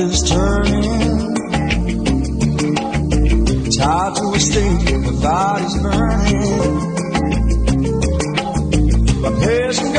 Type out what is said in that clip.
is turning. Tied to a stake. the body's burning. My passion